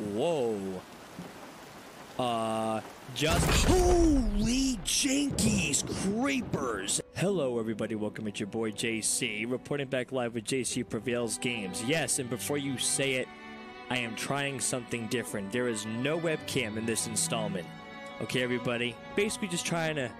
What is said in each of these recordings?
Whoa. Uh, just holy jankies creepers. Hello, everybody. Welcome. It's your boy JC reporting back live with JC Prevails Games. Yes, and before you say it, I am trying something different. There is no webcam in this installment. Okay, everybody. Basically, just trying to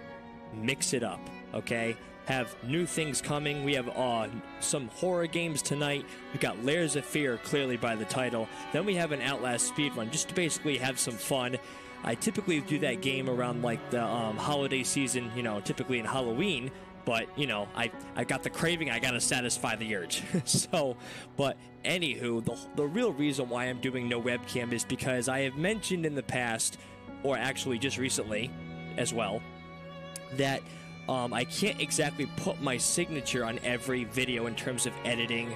mix it up. Okay, have new things coming. We have uh, some horror games tonight. We've got Layers of Fear, clearly by the title. Then we have an Outlast speedrun, just to basically have some fun. I typically do that game around like the um, holiday season, you know, typically in Halloween. But you know, I I got the craving. I gotta satisfy the urge. so, but anywho, the the real reason why I'm doing no webcam is because I have mentioned in the past, or actually just recently, as well, that um, I can't exactly put my signature on every video in terms of editing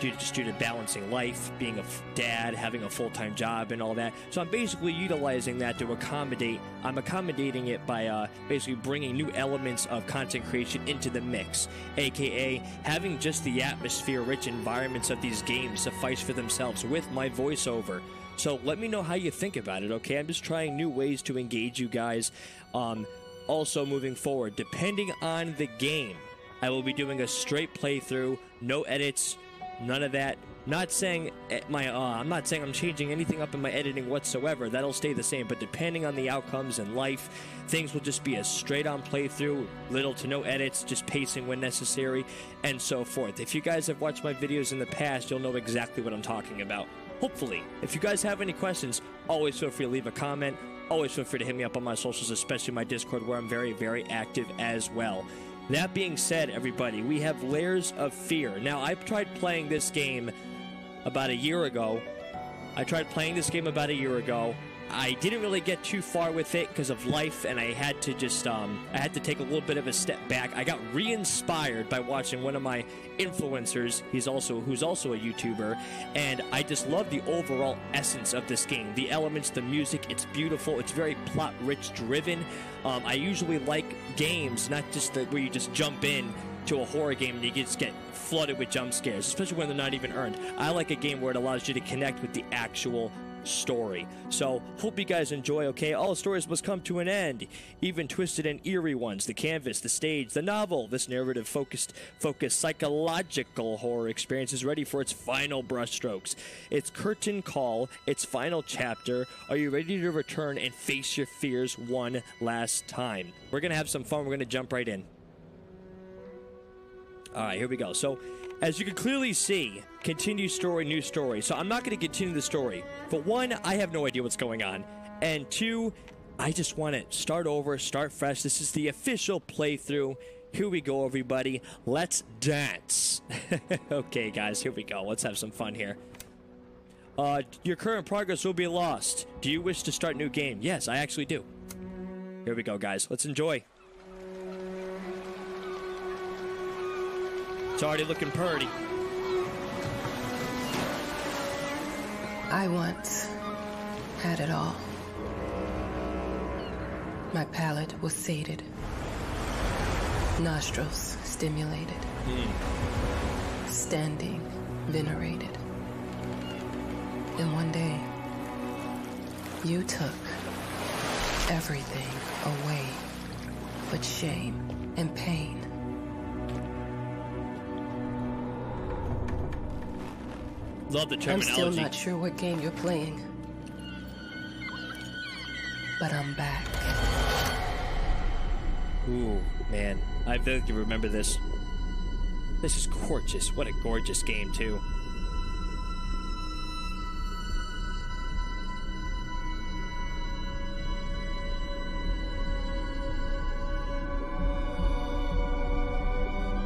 due to just due to balancing life, being a dad, having a full-time job, and all that. So I'm basically utilizing that to accommodate. I'm accommodating it by uh, basically bringing new elements of content creation into the mix, aka having just the atmosphere-rich environments of these games suffice for themselves with my voiceover. So let me know how you think about it. Okay, I'm just trying new ways to engage you guys. Um, also, moving forward, depending on the game, I will be doing a straight playthrough, no edits, none of that. Not saying eh, my, uh, I'm not saying I'm changing anything up in my editing whatsoever. That'll stay the same. But depending on the outcomes in life, things will just be a straight-on playthrough, little to no edits, just pacing when necessary, and so forth. If you guys have watched my videos in the past, you'll know exactly what I'm talking about. Hopefully, if you guys have any questions, always feel free to leave a comment. Always feel free to hit me up on my socials, especially my Discord, where I'm very, very active as well. That being said, everybody, we have Layers of Fear. Now, I tried playing this game about a year ago. I tried playing this game about a year ago. I didn't really get too far with it because of life, and I had to just um, I had to take a little bit of a step back. I got re-inspired by watching one of my influencers. He's also who's also a YouTuber, and I just love the overall essence of this game. The elements, the music, it's beautiful. It's very plot-rich, driven. Um, I usually like games, not just the, where you just jump in to a horror game and you just get flooded with jump scares, especially when they're not even earned. I like a game where it allows you to connect with the actual story. So, hope you guys enjoy, okay? All stories must come to an end, even twisted and eerie ones. The canvas, the stage, the novel. This narrative focused, focused psychological horror experience is ready for its final brushstrokes. Its curtain call, its final chapter. Are you ready to return and face your fears one last time? We're gonna have some fun. We're gonna jump right in. All right, here we go. So, as you can clearly see, continue story, new story. So I'm not going to continue the story. For one, I have no idea what's going on. And two, I just want to start over, start fresh. This is the official playthrough. Here we go, everybody. Let's dance. okay, guys, here we go. Let's have some fun here. Uh, your current progress will be lost. Do you wish to start new game? Yes, I actually do. Here we go, guys. Let's enjoy. It's already looking purty. I once had it all. My palate was sated, nostrils stimulated, hmm. standing venerated. And one day, you took everything away but shame and pain. Love the I'm still not sure what game you're playing. But I'm back. Ooh, man. I vividly remember this. This is gorgeous. What a gorgeous game, too.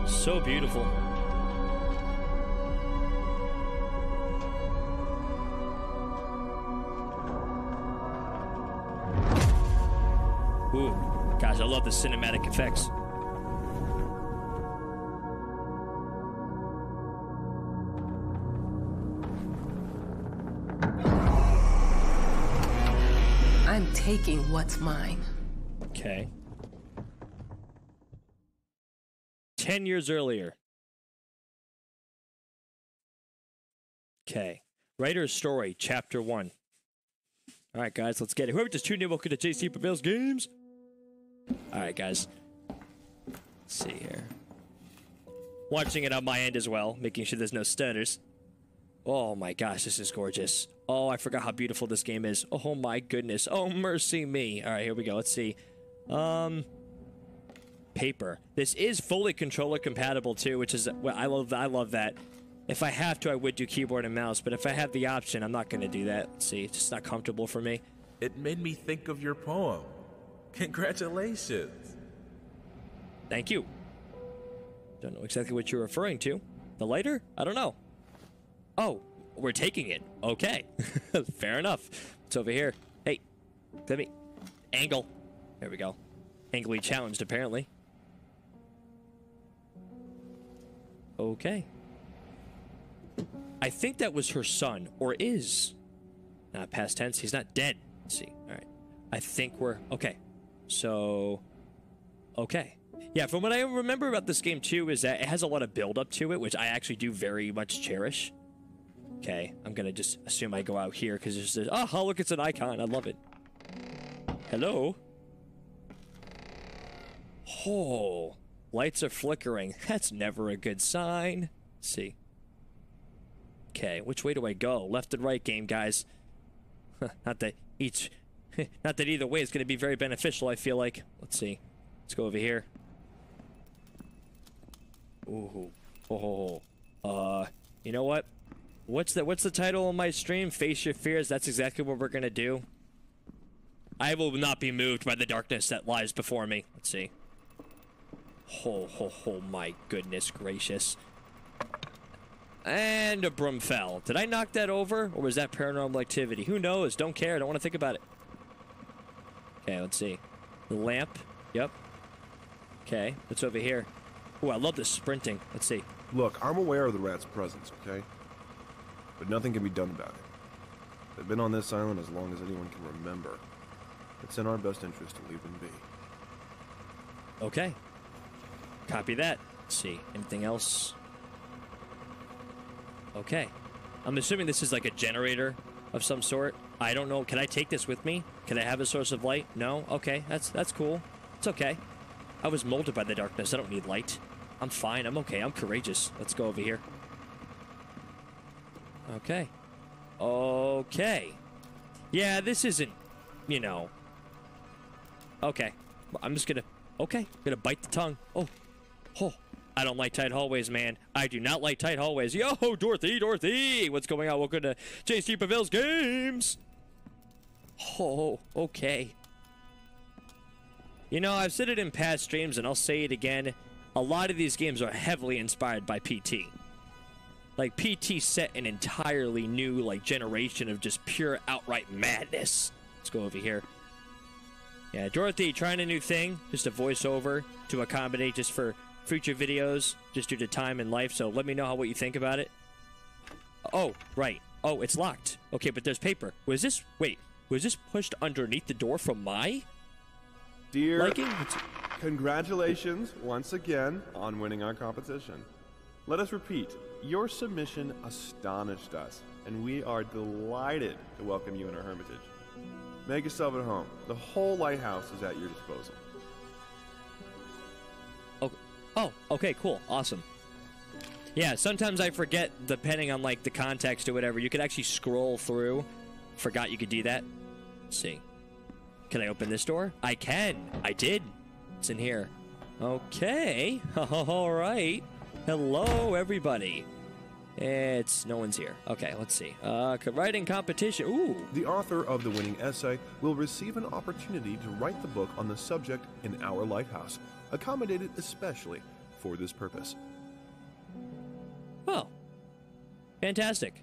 So beautiful. The cinematic effects. I'm taking what's mine. Okay. Ten years earlier. Okay. Writer's story, chapter one. All right, guys, let's get it. Whoever just tuned in, welcome to JC Prevails Games. All right, guys. Let's see here. Watching it on my end as well, making sure there's no stutters. Oh my gosh, this is gorgeous. Oh, I forgot how beautiful this game is. Oh my goodness. Oh, mercy me. All right, here we go. Let's see. Um, paper. This is fully controller compatible too, which is well, I love. I love that. If I have to, I would do keyboard and mouse, but if I have the option, I'm not going to do that. Let's see, it's just not comfortable for me. It made me think of your poem. Congratulations. Thank you. Don't know exactly what you're referring to. The lighter? I don't know. Oh, we're taking it. Okay. Fair enough. It's over here. Hey, let me... Angle. There we go. Angly challenged, apparently. Okay. I think that was her son, or is. Not past tense. He's not dead. Let's see. All right. I think we're okay. So, okay. Yeah, from what I remember about this game too is that it has a lot of build up to it, which I actually do very much cherish. Okay, I'm gonna just assume I go out here because there's this. Oh, look, it's an icon. I love it. Hello. Oh, lights are flickering. That's never a good sign. Let's see. Okay, which way do I go? Left and right game, guys. not that each, not that either way is going to be very beneficial. I feel like. Let's see. Let's go over here. Ooh. Oh. Uh. You know what? What's the What's the title of my stream? Face your fears. That's exactly what we're gonna do. I will not be moved by the darkness that lies before me. Let's see. Oh, oh, oh, my goodness gracious. And a broom fell. Did I knock that over? Or was that paranormal activity? Who knows? Don't care. I don't want to think about it. Okay, let's see. The lamp. Yep. Okay, what's over here? Oh, I love this sprinting. Let's see. Look, I'm aware of the rat's presence, okay? But nothing can be done about it. They've been on this island as long as anyone can remember. It's in our best interest to leave them be. Okay. Copy that. Let's see. Anything else? Okay. I'm assuming this is like a generator of some sort. I don't know. Can I take this with me? Can I have a source of light? No? Okay. That's that's cool. It's okay. I was molded by the darkness. I don't need light. I'm fine. I'm okay. I'm courageous. Let's go over here. Okay. Okay. Yeah, this isn't, you know. Okay. I'm just gonna, okay. Gonna bite the tongue. Oh. Oh. I don't like tight hallways, man. I do not like tight hallways. Yo, Dorothy, Dorothy! What's going on? Welcome to JC Prevails Games! Oh, okay. You know, I've said it in past streams, and I'll say it again. A lot of these games are heavily inspired by PT. Like, PT set an entirely new, like, generation of just pure outright madness. Let's go over here. Yeah, Dorothy trying a new thing, just a voiceover to accommodate just for future videos, just due to time and life. So let me know how what you think about it. Oh, right. Oh, it's locked. Okay, but there's paper. Was this? Wait, was this pushed underneath the door from my Dear, liking? Congratulations once again on winning our competition. Let us repeat, your submission astonished us, and we are delighted to welcome you in our hermitage. Make yourself at home. The whole lighthouse is at your disposal. Oh, oh, okay, cool, awesome. Yeah, sometimes I forget, depending on like the context or whatever. You could actually scroll through. Forgot you could do that. Let's see. Can I open this door? I can. I did. It's in here. Okay. All right. Hello, everybody. It's no one's here. Okay, let's see. Uh, writing competition. Ooh. The author of the winning essay will receive an opportunity to write the book on the subject in our lighthouse, accommodated especially for this purpose. Oh, fantastic.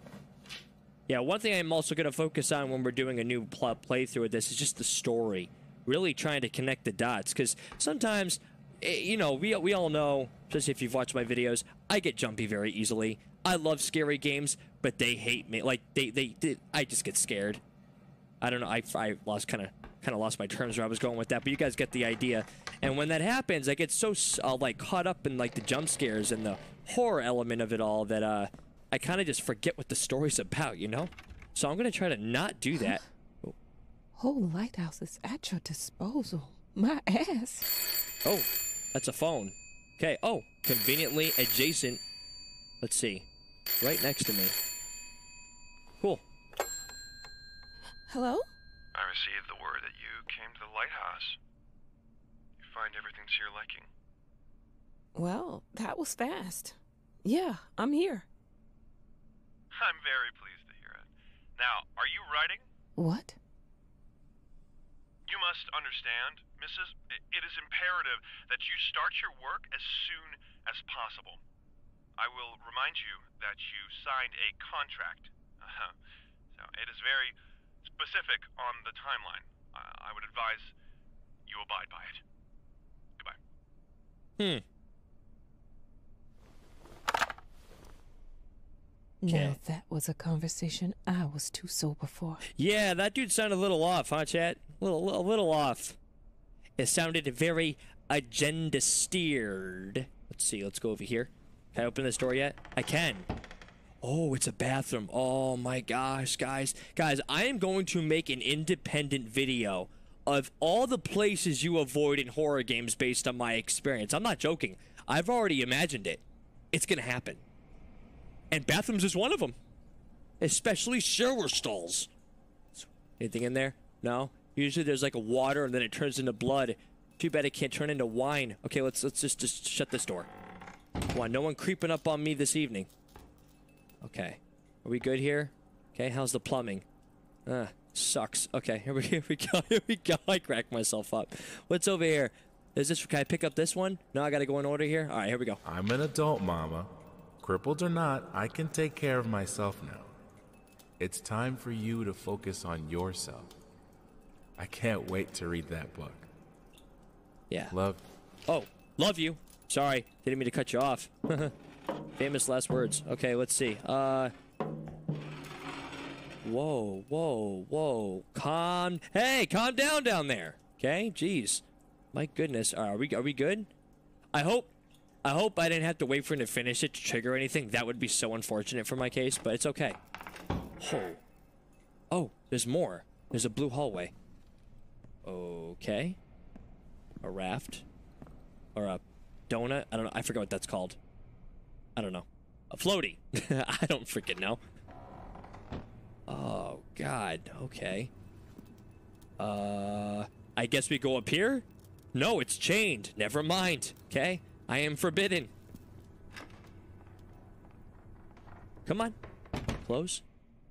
Yeah, one thing I'm also going to focus on when we're doing a new pl- playthrough of this is just the story. Really trying to connect the dots. Because sometimes, eh, you know, we, we all know, especially if you've watched my videos, I get jumpy very easily. I love scary games, but they hate me. Like, they, they, they I just get scared. I don't know. I, I lost kind of kind of lost my terms where I was going with that, but you guys get the idea. And when that happens, I get so uh, like caught up in like the jump scares and the horror element of it all that uh, I kind of just forget what the story's about, you know. So I'm gonna try to not do that. Oh, whole lighthouse is at your disposal. My ass. Oh, that's a phone. Okay. Oh, conveniently adjacent. Let's see. Right next to me. Cool. Hello? I received the word that you came to the lighthouse. You find everything to your liking. Well, that was fast. Yeah, I'm here. I'm very pleased to hear it. Now, are you writing? What? You must understand, Mrs. It is imperative that you start your work as soon as possible. I will remind you that you signed a contract. Uh-huh. So it is very specific on the timeline. I, I would advise you abide by it. Goodbye. Hmm. Now that was a conversation I was too sober for. Yeah, that dude sounded a little off, huh, chat? A little, little, little off. It sounded very agenda steered. Let's see. Let's go over here. Can I open this door yet? I can. Oh, it's a bathroom. Oh my gosh, guys. Guys, I am going to make an independent video of all the places you avoid in horror games based on my experience. I'm not joking. I've already imagined it. It's going to happen. And bathrooms is one of them. Especially shower stalls. Anything in there? No. Usually there's like a water and then it turns into blood. Too bad it can't turn into wine. Okay, let's let's just just shut this door. Come on, no one creeping up on me this evening. Okay, are we good here? Okay, how's the plumbing? Ah, sucks. Okay, here we here we go. Here we go. I cracked myself up. What's over here? Is this? Can I pick up this one? No, I gotta go in order here. All right, here we go. I'm an adult, Mama. Crippled or not, I can take care of myself now. It's time for you to focus on yourself. I can't wait to read that book. Yeah. Love. Oh, love you. Sorry, didn't mean to cut you off. Famous last words. Okay, let's see. Uh. Whoa, whoa, whoa. Calm. Hey, calm down down there. Okay, jeez. My goodness. Are we are we good? I hope. I hope I didn't have to wait for him to finish it to trigger anything. That would be so unfortunate for my case, but it's okay. Oh. Oh, there's more. There's a blue hallway. Okay. A raft. Or a donut. I don't know. I forgot what that's called. I don't know. A floaty. I don't freaking know. Oh, God. Okay. Uh, I guess we go up here? No, it's chained. Never mind. Okay? I am forbidden. Come on. Close.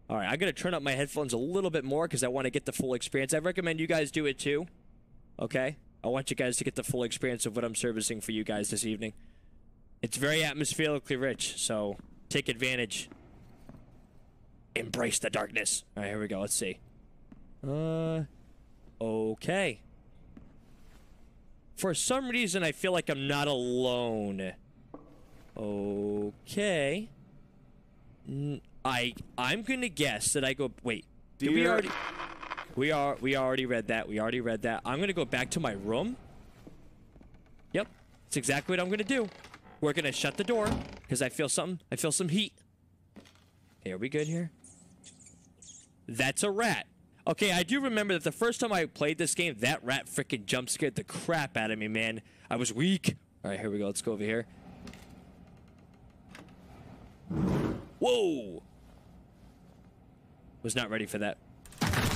All right, I'm going to turn up my headphones a little bit more because I want to get the full experience. I recommend you guys do it too. Okay? I want you guys to get the full experience of what I'm servicing for you guys this evening. It's very atmospherically rich, so take advantage. Embrace the darkness. All right, here we go. Let's see. Uh, okay. For some reason, I feel like I'm not alone. Okay. I I'm gonna guess that I go. Wait, did we already? We are. We already read that. We already read that. I'm gonna go back to my room. Yep, that's exactly what I'm gonna do. We're gonna shut the door because I feel something. I feel some heat. Okay, are we good here? That's a rat. Okay, I do remember that the first time I played this game, that rat freaking jump scared the crap out of me, man. I was weak. All right, here we go. Let's go over here. Whoa! Was not ready for that.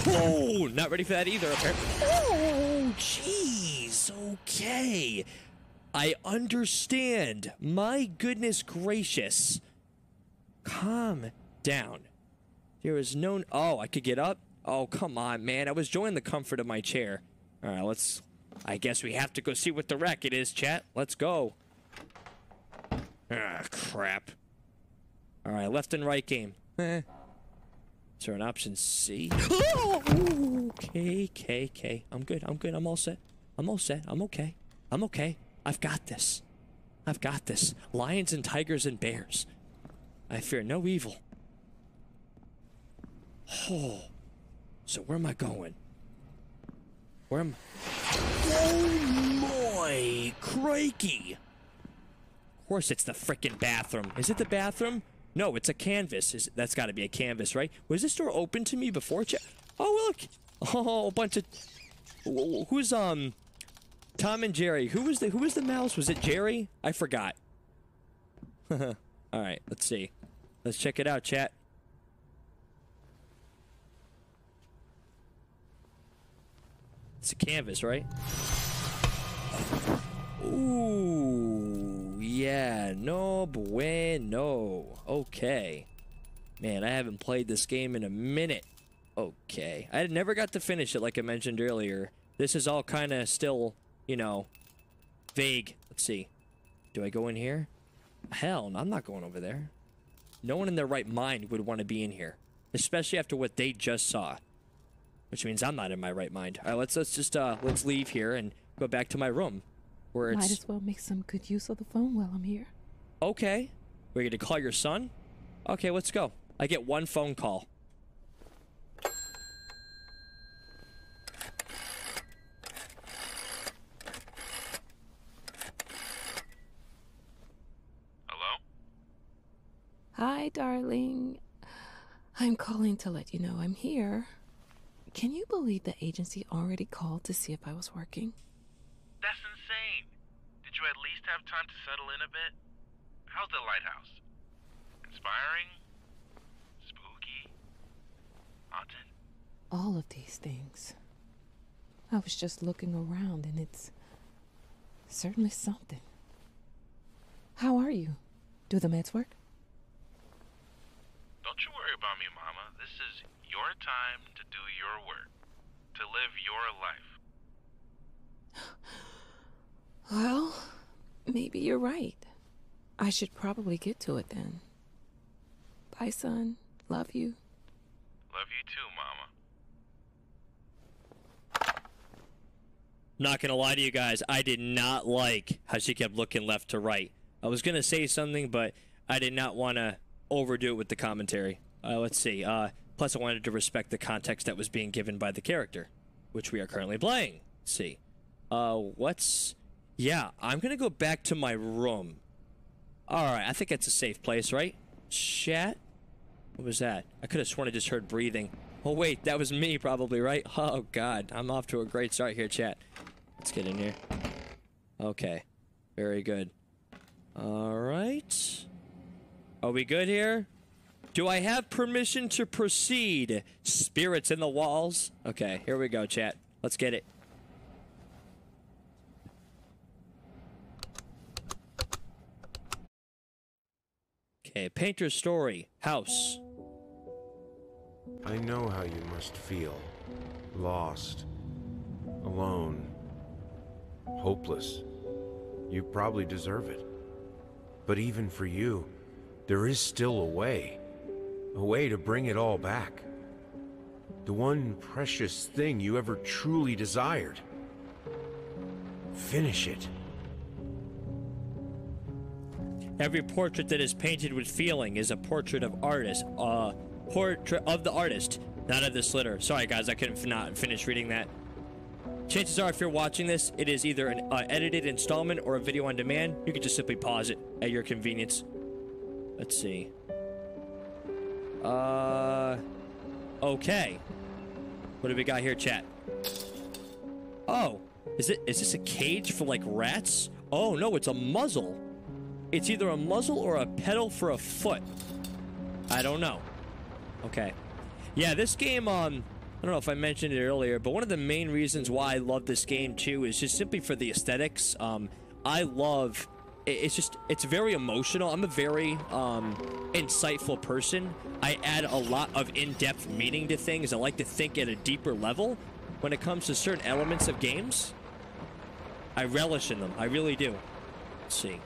Whoa! Not ready for that either, apparently. Oh, jeez. Okay. I understand. My goodness gracious. Calm down. There is no. Oh, I could get up? Oh, come on, man. I was enjoying the comfort of my chair. All right, let's. I guess we have to go see what the racket is, chat. Let's go. Ah, crap. All right, left and right game. Eh. Is there an option C? Okay, okay, okay. I'm good. I'm good. I'm all set. I'm all set. I'm okay. I'm okay. I've got this. I've got this. Lions and tigers and bears. I fear no evil. Oh. So where am I going? Where am Oh my crikey! Of course it's the frickin' bathroom. Is it the bathroom? No, it's a canvas. Is that's gotta be a canvas, right? Was this door open to me before? Ch- oh look! Oh, a bunch of who's um Tom and Jerry. Who was the who was the mouse? Was it Jerry? I forgot. All right, let's see. Let's check it out, chat. It's a canvas, right? Ooh, yeah, no bueno. Okay. Man, I haven't played this game in a minute. Okay. I never got to finish it like I mentioned earlier. This is all kind of still, you know, vague. Let's see. Do I go in here? Hell, I'm not going over there. No one in their right mind would want to be in here, especially after what they just saw. Which means I'm not in my right mind. All right, let's let's just uh let's leave here and go back to my room, where Might as well make some good use of the phone while I'm here. okay. We're gonna call your son. Okay, let's go. I get one phone call. Hello? Hi, darling. I'm calling to let you know I'm here. Can you believe the agency already called to see if I was working? That's insane. Did you at least have time to settle in a bit? How's the lighthouse? Inspiring? Spooky? Haunted? All of these things. I was just looking around and it's certainly something. How are you? Do the meds work? Don't you worry about me, Mama. This your time to do your work. To live your life. Well, maybe you're right. I should probably get to it then. Bye, son. Love you. Love you too, Mama. Not gonna lie to you guys, I did not like how she kept looking left to right. I was gonna say something, but I did not want to overdo it with the commentary. Uh, let's see. Uh, plus, I wanted to respect the context that was being given by the character, which we are currently playing. Let's see. Uh, what's? Yeah, I'm gonna go back to my room. All right, I think it's a safe place, right? Chat. What was that? I could have sworn I just heard breathing. Oh wait, that was me probably, right? Oh god, I'm off to a great start here, chat. Let's get in here. Okay. Very good. All right. Are we good here? Do I have permission to proceed? Spirits in the walls? Okay, here we go, chat. Let's get it. Okay, painter's story. House. I know how you must feel. Lost. Alone. Hopeless. You probably deserve it. But even for you, there is still a way. A way to bring it all back. The one precious thing you ever truly desired. Finish it. Every portrait that is painted with feeling is a portrait of artist. Uh, portrait of the artist, not of the slitter. Sorry, guys, I couldn't not finish reading that. Chances are, if you're watching this, it is either an uh, edited installment or a video on demand. You can just simply pause it at your convenience. Let's see. Uh, okay. What do we got here, chat? Oh, is it? Is this a cage for like rats? Oh no, it's a muzzle. It's either a muzzle or a pedal for a foot. I don't know. Okay. Yeah, this game, um, I don't know if I mentioned it earlier, but one of the main reasons why I love this game too is just simply for the aesthetics. Um, I love, it's just, it's very emotional. I'm a very, um, insightful person. I add a lot of in-depth meaning to things. I like to think at a deeper level when it comes to certain elements of games. I relish in them. I really do. Let's see.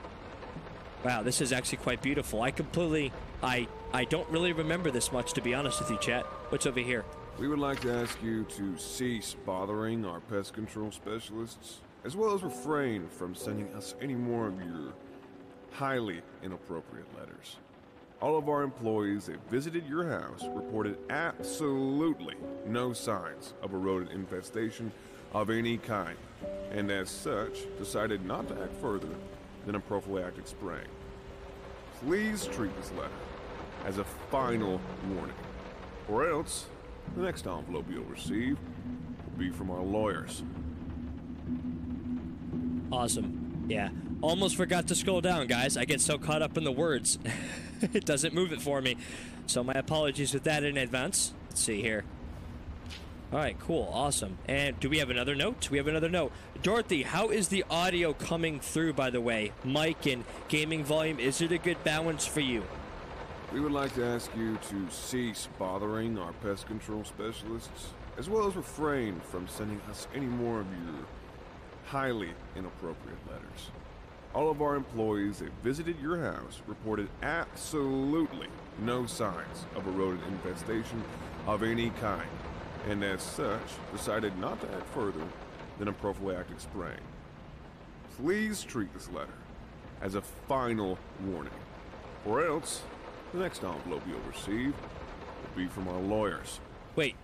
Wow, this is actually quite beautiful. I completely, I, I don't really remember this much to be honest with you, chat. What's over here? We would like to ask you to cease bothering our pest control specialists, as well as refrain from sending us any more of your highly inappropriate letters. All of our employees that visited your house reported absolutely no signs of a rodent infestation of any kind, and as such, decided not to act further than a prophylactic spray. Please treat this letter as a final warning, or else The next envelope you'll receive will be from our lawyers. Awesome. Yeah. Almost forgot to scroll down, guys. I get so caught up in the words. it doesn't move it for me. So my apologies with that in advance. Let's see here. All right, cool, awesome. And do we have another note? We have another note. Dorothy, how is the audio coming through, by the way? Mic and gaming volume, is it a good balance for you? We would like to ask you to cease bothering our pest control specialists, as well as refrain from sending us any more of your highly inappropriate letters. All of our employees that visited your house reported absolutely no signs of a rodent infestation of any kind, and as such, decided not to add further than a prophylactic spray. Please treat this letter as a final warning, or else the next envelope you'll receive will be from our lawyers. Wait.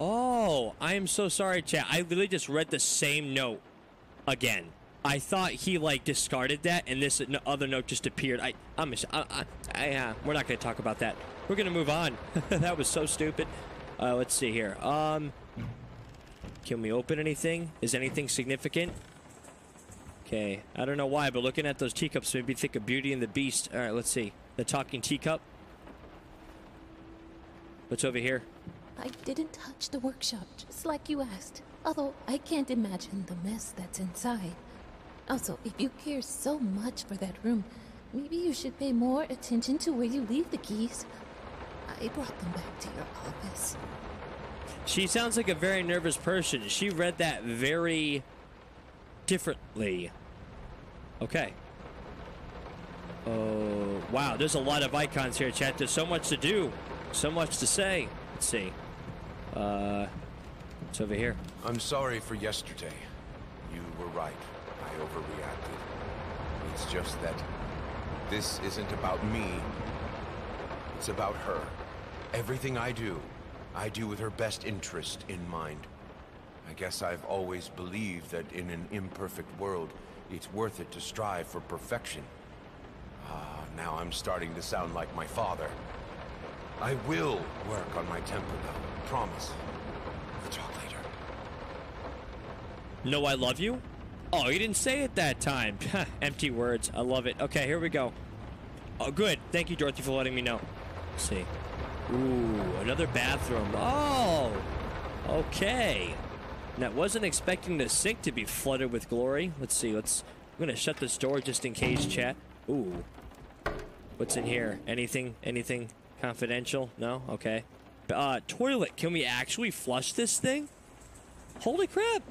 Oh, I am so sorry, chat. I literally just read the same note again. I thought he like discarded that, and this other note just appeared. I, I'm, I, I, I uh, we're not gonna talk about that. We're gonna move on. that was so stupid. Uh, let's see here. Um, can we open anything? Is anything significant? Okay, I don't know why, but looking at those teacups made me think of Beauty and the Beast. All right, let's see. The talking teacup. What's over here? I didn't touch the workshop, just like you asked. Although I can't imagine the mess that's inside. Also, if you care so much for that room, maybe you should pay more attention to where you leave the keys. I brought them back to your office. She sounds like a very nervous person. She read that very differently. Okay. Oh, wow. There's a lot of icons here, chat. There's so much to do. So much to say. Let's see. Uh, it's over here. I'm sorry for yesterday. You were right. I overreacted. It's just that this isn't about me. It's about her. Everything I do, I do with her best interest in mind. I guess I've always believed that in an imperfect world, it's worth it to strive for perfection. Ah, now I'm starting to sound like my father. I will work on my temper, though. Promise. We'll talk later. No, I love you? Oh, you didn't say it that time. Empty words. I love it. Okay, here we go. Oh, good. Thank you, Dorothy, for letting me know. Let's see. Ooh, another bathroom. Oh, okay. Now, wasn't expecting the sink to be flooded with glory. Let's see. Let's. I'm gonna shut this door just in case, chat. Ooh. What's in here? Anything? Anything confidential? No. Okay. Uh, toilet. Can we actually flush this thing? Holy crap!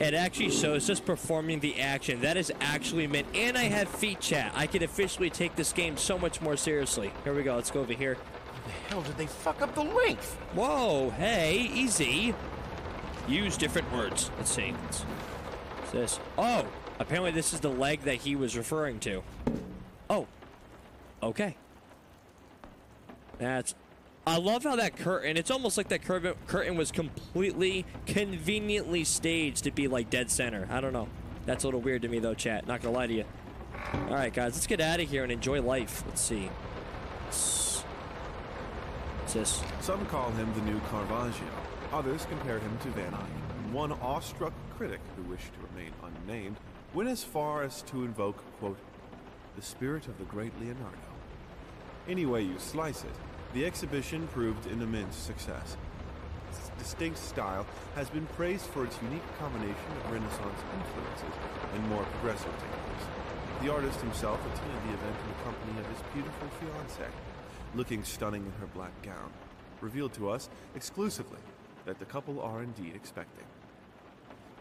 It actually shows us performing the action. That is actually meant. And I have feet chat. I can officially take this game so much more seriously. Here we go. Let's go over here. the hell did they fuck up the length? Whoa, hey, easy. Use different words. Let's see. What's this? Oh, apparently this is the leg that he was referring to. Oh, okay. That's. I love how that curtain. It's almost like that cur- curtain was completely conveniently staged to be like dead center. I don't know. That's a little weird to me though, chat. Not gonna lie to you. All right, guys, let's get out of here and enjoy life. Let's see. What's this? Some call him the new Caravaggio. Others compare him to Van Eyck. One awestruck critic who wished to remain unnamed went as far as to invoke, quote, the spirit of the great Leonardo. Any way you slice it, the exhibition proved an immense success. Its distinct style has been praised for its unique combination of Renaissance influences and more progressive techniques. The artist himself attended the event in the company of his beautiful fiancée, looking stunning in her black gown, revealed to us exclusively that the couple are indeed expecting.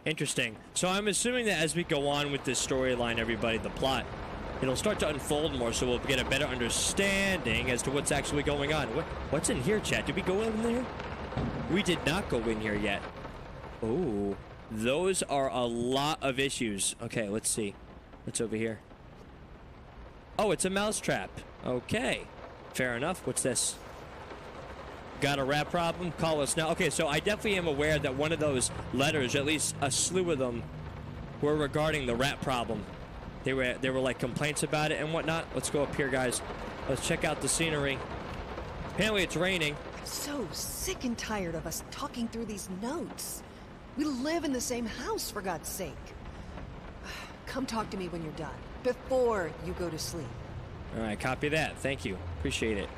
Interesting. So I'm assuming that as we go on with this storyline, everybody, the plot, it'll start to unfold more, so we'll get a better understanding as to what's actually going on. What, what's in here, chat? Did we go in there? We did not go in here yet. Oh, those are a lot of issues. Okay, let's see. What's over here? Oh, it's a mousetrap. Okay, fair enough. What's this? Got a rat problem? Call us now. Okay, so I definitely am aware that one of those letters, at least a slew of them, were regarding the rat problem. They were they were like complaints about it and whatnot. Let's go up here, guys. Let's check out the scenery. Apparently, it's raining. I'm so sick and tired of us talking through these notes. We live in the same house, for God's sake. Come talk to me when you're done, before you go to sleep. All right, copy that. Thank you. Appreciate it.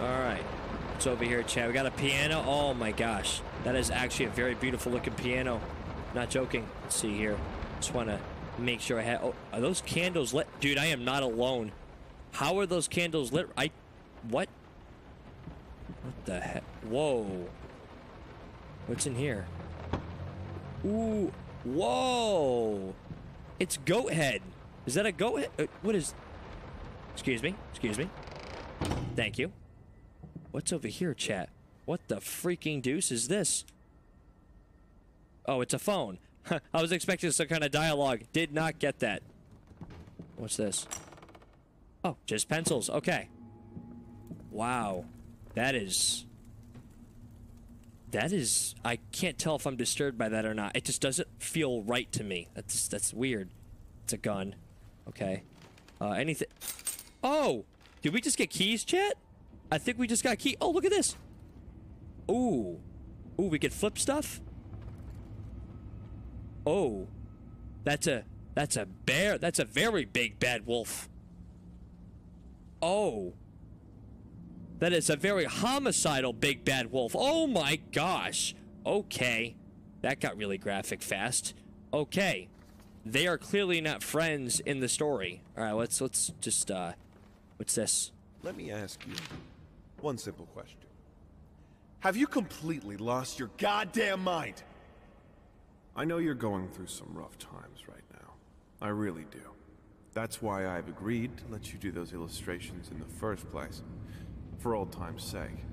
All right. It's over here, Chad. We got a piano. Oh my gosh. That is actually a very beautiful looking piano. Not joking. Let's see here. Just want to make sure I have. Oh, are those candles lit? Dude, I am not alone. How are those candles lit? I. What? What the heck? Whoa. What's in here? Ooh. Whoa. It's goat head. Is that a goat head? Uh, what is. Excuse me. Excuse me. Thank you. What's over here, chat? What the freaking deuce is this? Oh, it's a phone. I was expecting some kind of dialogue. Did not get that. What's this? Oh, just pencils. Okay. Wow. That is... That is... I can't tell if I'm disturbed by that or not. It just doesn't feel right to me. That's that's weird. It's a gun. Okay. Uh, anything... Oh! Did we just get keys, chat? I think we just got key. Oh, look at this. Ooh. Ooh, we can flip stuff? Oh. That's a... That's a bear. That's a very big bad wolf. Oh. That is a very homicidal big bad wolf. Oh my gosh. Okay. That got really graphic fast. Okay. They are clearly not friends in the story. All right, let's let's just uh what's this? Let me ask you one simple question. Have you completely lost your goddamn mind? I know you're going through some rough times right now. I really do. That's why I've agreed to let you do those illustrations in the first place. For old time's sake.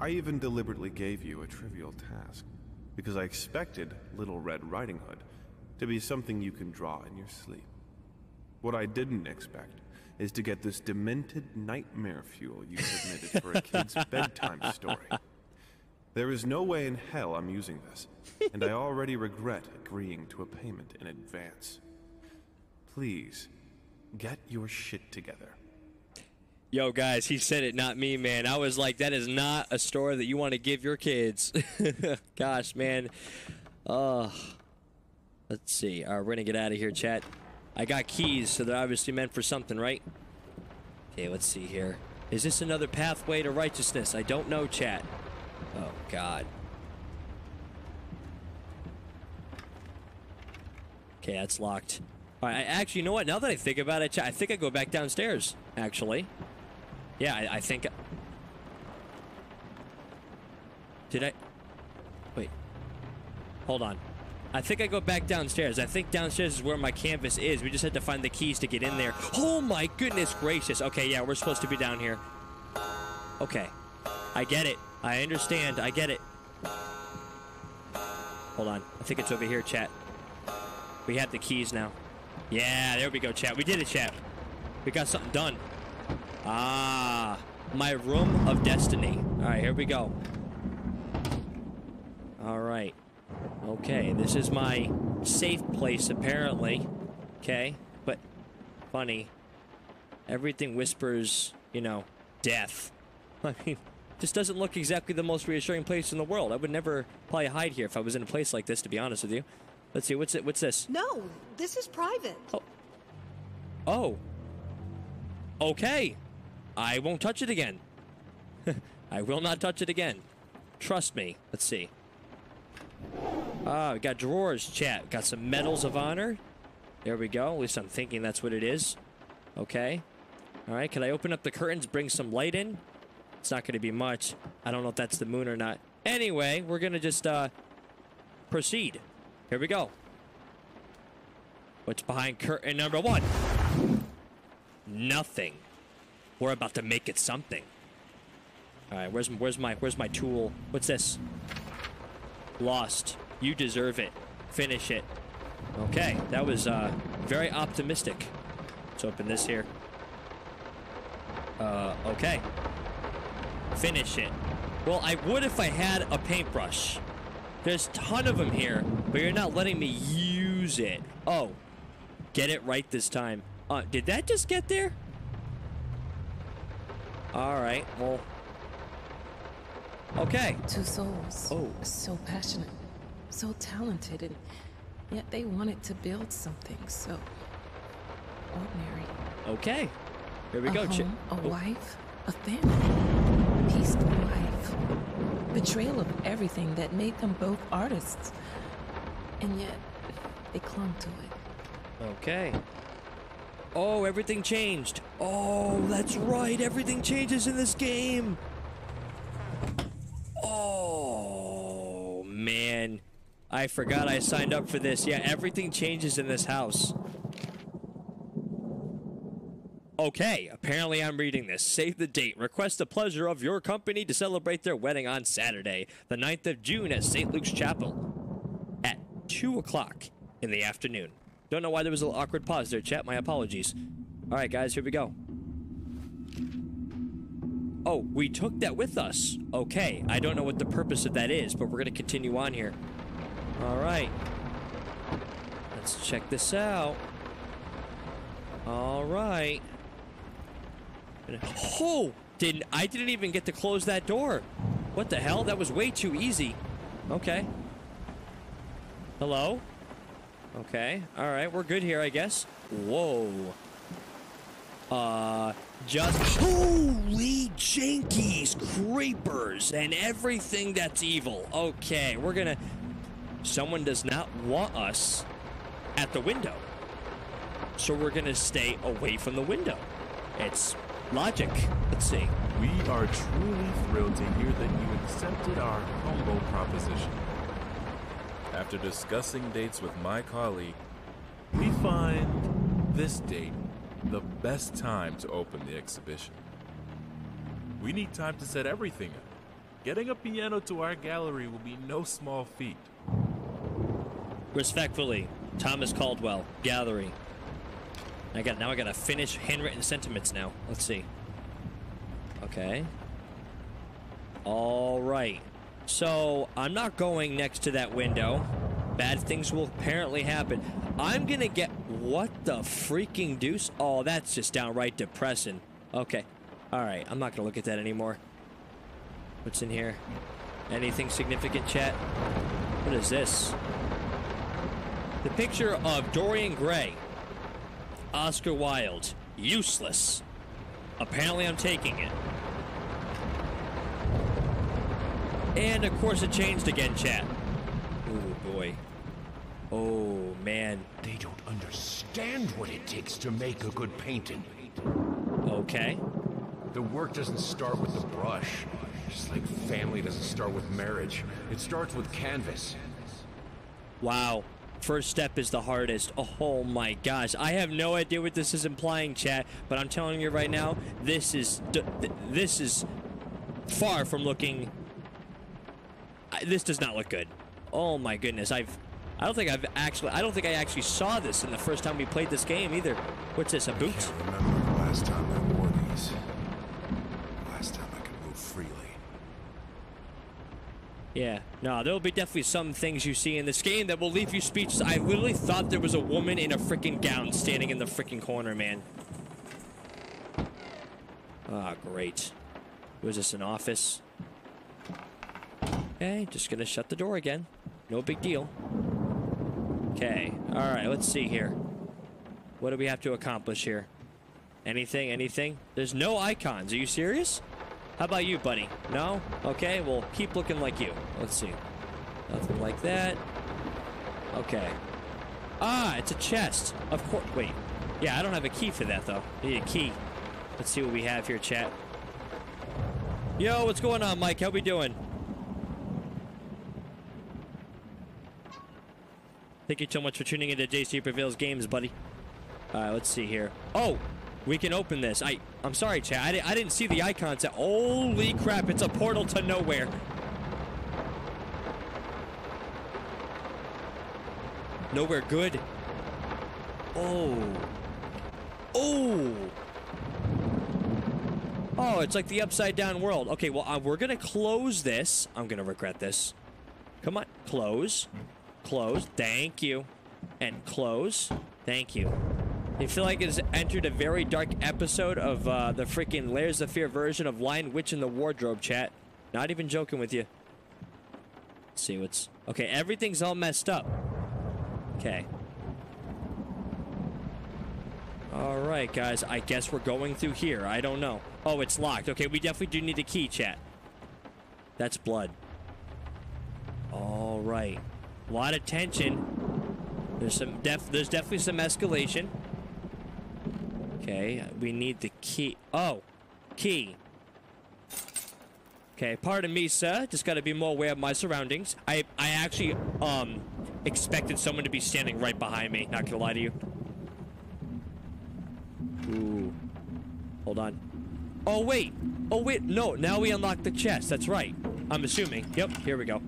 I even deliberately gave you a trivial task, because I expected Little Red Riding Hood to be something you can draw in your sleep. What I didn't expect is to get this demented nightmare fuel you submitted for a kid's bedtime story. There is no way in hell I'm using this, and I already regret agreeing to a payment in advance. Please, get your shit together. Yo, guys, he said it, not me, man. I was like, that is not a story that you want to give your kids. Gosh, man. Uh, let's see. All right, we're going to get out of here, chat. I got keys, so they're obviously meant for something, right? Okay, let's see here. Is this another pathway to righteousness? I don't know, chat. Oh, God. Okay, that's locked. All right, I, actually, you know what? Now that I think about it, I think I go back downstairs, actually. Yeah, I, I think... Did I... Wait. Hold on. I think I go back downstairs. I think downstairs is where my canvas is. We just had to find the keys to get in there. Oh my goodness gracious. Okay, yeah, we're supposed to be down here. Okay. I get it. I understand. I get it. Hold on. I think it's over here, chat. We have the keys now. Yeah, there we go, chat. We did it, chat. We got something done. Ah, my room of destiny. All right, here we go. All right. Okay, this is my safe place, apparently. Okay, but funny. Everything whispers, you know, death. I mean, this doesn't look exactly the most reassuring place in the world. I would never probably hide here if I was in a place like this, to be honest with you. Let's see, what's it? What's this? No, this is private. Oh. Oh. Okay. I won't touch it again. I will not touch it again. Trust me. Let's see. Ah, we got drawers, chat. Got some medals of honor. There we go. At least I'm thinking that's what it is. Okay. All right, can I open up the curtains, bring some light in? It's not going to be much. I don't know if that's the moon or not. Anyway, we're going to just uh, proceed. Here we go. What's behind curtain number one? Nothing. We're about to make it something. All right, where's where's my where's my tool? What's this? Lost. You deserve it. Finish it. Okay, that was uh, very optimistic. Let's open this here. Uh, okay. Finish it. Well, I would if I had a paintbrush. There's a ton of them here, but you're not letting me use it. Oh, get it right this time. Uh, did that just get there? All right, well, Okay. Two souls. Oh. So passionate, so talented, and yet they wanted to build something so ordinary. Okay. Here we a go. Home, a oh, wife, a family, peaceful life. Betrayal of everything that made them both artists, and yet they clung to it. Okay. Oh, everything changed. Oh, that's right. Everything changes in this game. Oh, man. I forgot I signed up for this. Yeah, everything changes in this house. Okay, apparently I'm reading this. Save the date. Request the pleasure of your company to celebrate their wedding on Saturday, the 9th of June at St. Luke's Chapel at 2 o'clock in the afternoon. Don't know why there was a little awkward pause there, chat. My apologies. All right, guys, here we go. Oh, we took that with us. Okay, I don't know what the purpose of that is, but we're going to continue on here. All right. Let's check this out. All right. Oh, didn't I didn't even get to close that door. What the hell? That was way too easy. Okay. Hello? Okay. All right, we're good here, I guess. Whoa. Uh, just holy jankies, creepers, and everything that's evil. Okay, we're gonna. Someone does not want us at the window, so we're gonna stay away from the window. It's logic. Let's see. We are truly thrilled to hear that you accepted our humble proposition. After discussing dates with my colleague, we find this date the best time to open the exhibition. We need time to set everything up. Getting a piano to our gallery will be no small feat. Respectfully, Thomas Caldwell, Gallery. I got now. I gotta finish handwritten sentiments now. Let's see. Okay. All right. So I'm not going next to that window. Bad things will apparently happen. I'm gonna get what the freaking deuce? Oh, that's just downright depressing. Okay. All right. I'm not gonna look at that anymore. What's in here? Anything significant, chat? What is this? The picture of Dorian Gray. Oscar Wilde. Useless. Apparently, I'm taking it. And of course, it changed again, chat. Oh boy. Oh man. They don't understand what it takes to make a good painting. Okay. The work doesn't start with the brush. Just like family doesn't start with marriage. It starts with canvas. Wow. First step is the hardest. Oh my gosh. I have no idea what this is implying, chat, but I'm telling you right now, this is this is far from looking I- this does not look good. Oh my goodness. I've I don't think I've actually I don't think I actually saw this in the first time we played this game either. What's this? A boot? i Remember the last time I wore these. Last time I could move freely. Yeah. No, there'll be definitely some things you see in this game that will leave you speechless. I literally thought there was a woman in a freaking gown standing in the freaking corner, man. Ah, great. Was this an office? Okay, just gonna shut the door again. No big deal. Okay, alright, let's see here. What do we have to accomplish here? Anything, anything? There's no icons. Are you serious? How about you, buddy? No? Okay, well, keep looking like you. Let's see. Nothing like that. Okay. Ah, it's a chest. Of course. Wait. Yeah, I don't have a key for that, though. I need a key. Let's see what we have here, chat. Yo, what's going on, Mike? How we doing? Thank you so much for tuning into JC Prevails Games, buddy. All right, let's see here. Oh, we can open this. I, I'm sorry, chat. I, di- I didn't see the icons. Holy crap, it's a portal to nowhere. Nowhere good. Oh. Oh. Oh, it's like the upside down world. Okay, well, uh, we're to close this. I'm to regret this. Come on. Close. Close. Thank you. And close. Thank you. I feel like it's entered a very dark episode of uh, the freaking Layers of Fear version of Lion Witch in the Wardrobe chat. Not even joking with you. Let's see what's... Okay, everything's all messed up. Okay. All right, guys. I guess we're going through here. I don't know. Oh, it's locked. Okay, we definitely do need a key, chat. That's blood. All right. A lot of tension. There's some def there's definitely some escalation. Okay, we need the key. Oh, key. Okay, pardon me, sir. Just got to be more aware of my surroundings. I I actually um expected someone to be standing right behind me. Not gonna lie to you. Ooh. Hold on. Oh wait. Oh wait. No. Now we unlock the chest. That's right. I'm assuming. Yep. Here we go.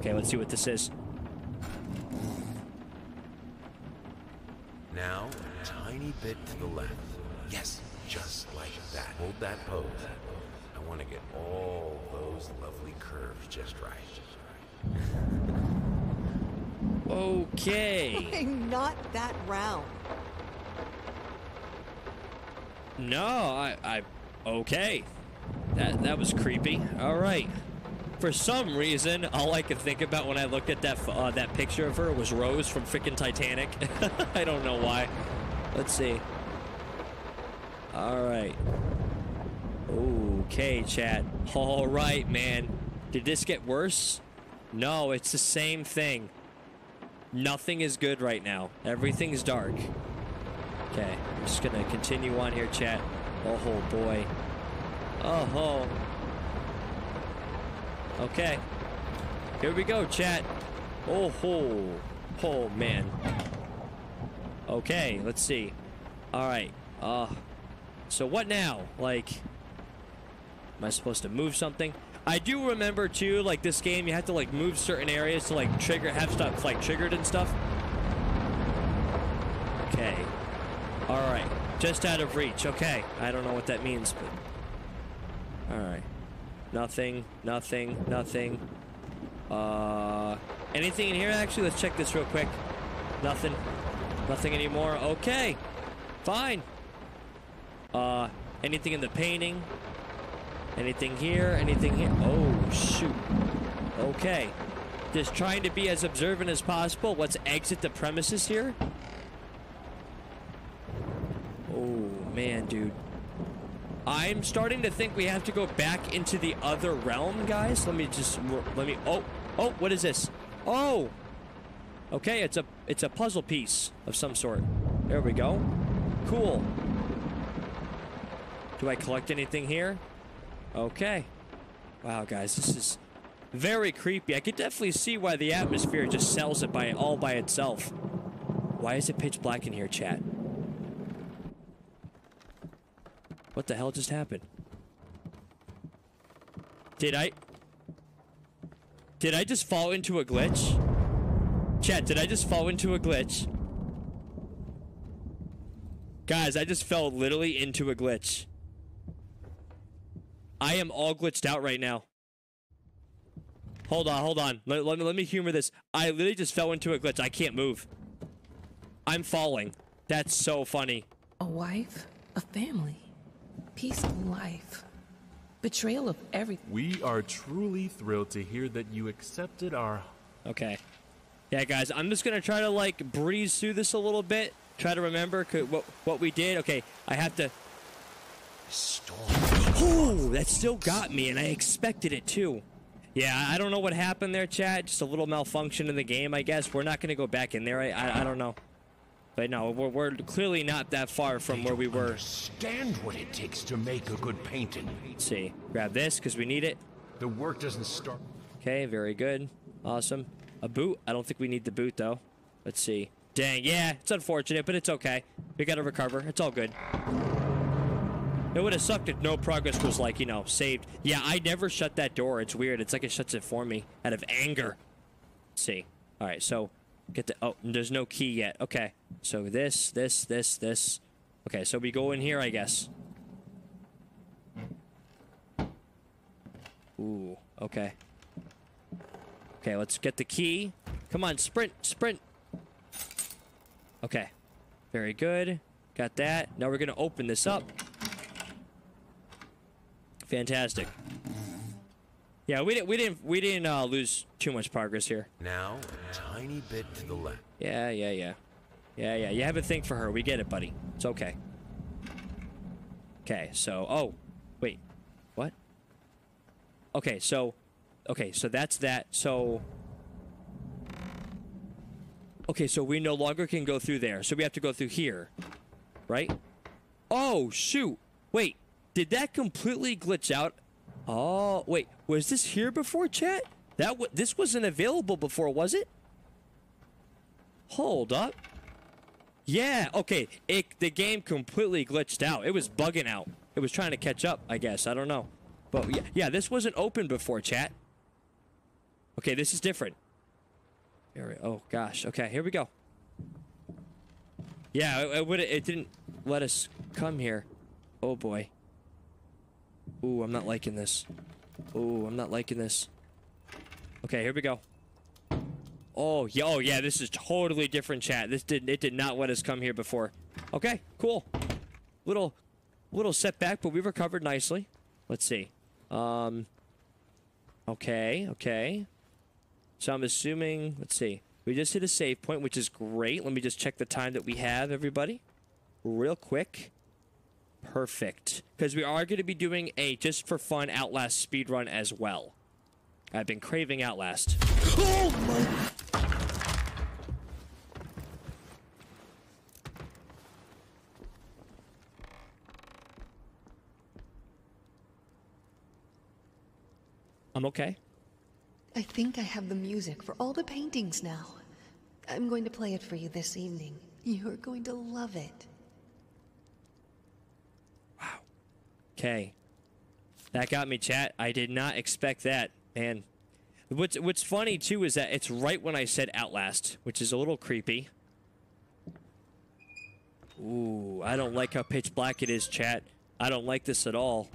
Okay. Let's see what this is. Now, a tiny bit to the left. Yes, just like that. Hold that pose. I want to get all those lovely curves just right. Okay. I'm not that round. No, I, I, okay. That that was creepy. All right. For some reason, all I could think about when I looked at that uh, that picture of her was Rose from freaking Titanic. I don't know why. Let's see. All right. Okay, chat. All right, man. Did this get worse? No, it's the same thing. Nothing is good right now. Everything's dark. Okay, I'm just gonna continue on here, chat. Oh boy. Oh. Okay. Here we go, chat. Oh ho. Oh man. Okay, let's see. Alright. Uh so what now? Like Am I supposed to move something? I do remember too, like this game, you have to like move certain areas to like trigger, have stuff like triggered and stuff. Okay. All right. Just out of reach. Okay. I don't know what that means, but. All right. Nothing. Nothing. Nothing. Uh. Anything in here? Actually, let's check this real quick. Nothing. Nothing anymore. Okay. Fine. Uh. Anything in the painting? Anything here? Anything here? Oh, shoot. Okay. Just trying to be as observant as possible. Let's exit the premises here. Oh, man, dude. I'm starting to think we have to go back into the other realm, guys. Let me just... Let me... Oh, oh, what is this? Oh! Okay, it's a it's a puzzle piece of some sort. There we go. Cool. Do I collect anything here? Okay. Wow, guys, this is very creepy. I could definitely see why the atmosphere just sells it by all by itself. Why is it pitch black in here, chat? What the hell just happened? Did I... Did I just fall into a glitch? Chat, did I just fall into a glitch? Guys, I just fell literally into a glitch. I am all glitched out right now. Hold on, hold on. Let, let, me, let me humor this. I literally just fell into a glitch. I can't move. I'm falling. That's so funny. A wife, a family, peaceful life, betrayal of everything. We are truly thrilled to hear that you accepted our. Okay. Yeah, guys, I'm just gonna try to like breeze through this a little bit. Try to remember what what we did. Okay, I have to. Storm. Oh, that still got me, and I expected it too. Yeah, I don't know what happened there, chat. Just a little malfunction in the game, I guess. We're not gonna go back in there. I I, I don't know. But no, we're, we're clearly not that far from where we were. Understand what it takes to make a good painting. Let's see. Grab this, because we need it. The work doesn't start. Okay, very good. Awesome. A boot? I don't think we need the boot, though. Let's see. Dang, yeah, it's unfortunate, but it's okay. We gotta recover. It's all good. It would have sucked if no progress was, like, you know, saved. Yeah, I never shut that door. It's weird. It's like it shuts it for me out of anger. Let's see. All right, so get the... Oh, there's no key yet. Okay. So this, this, this, this. Okay, so we go in here, I guess. Ooh, okay. Okay, let's get the key. Come on, sprint, sprint. Okay. Very good. Got that. Now we're going to open this up. Fantastic. Yeah, we didn't we didn't we didn't uh, lose too much progress here. Now, a tiny bit to the left. Yeah, yeah, yeah. Yeah, yeah. You have a thing for her. We get it, buddy. It's okay. Okay, so oh, wait. What? Okay, so okay, so that's that. So Okay, so we no longer can go through there. So we have to go through here. Right? Oh, shoot. Wait. Did that completely glitch out? Oh, wait. Was this here before, chat? That this wasn't available before, was it? Hold up. Yeah, okay. It the game completely glitched out. It was bugging out. It was trying to catch up, I guess. I don't know. But yeah, yeah this wasn't open before, chat. Okay, this is different. We, oh gosh. Okay, here we go. Yeah, it, it it didn't let us come here. Oh boy. Ooh, I'm not liking this. Ooh, I'm not liking this. Okay, here we go. Oh, yeah, oh yeah, this is totally different chat. This did it did not let us come here before. Okay, cool. Little little setback, but we recovered nicely. Let's see. Um Okay, okay. So I'm assuming, let's see. We just hit a save point, which is great. Let me just check the time that we have, everybody. Real quick. Perfect. Because we are going to be doing a just for fun Outlast speed run as well. I've been craving Outlast. Oh my... I'm okay. I think I have the music for all the paintings now. I'm going to play it for you this evening. You're going to love it. Okay. That got me, chat. I did not expect that, man. What's what's funny too is that it's right when I said Outlast, which is a little creepy. Ooh, I don't like how pitch black it is, chat. I don't like this at all.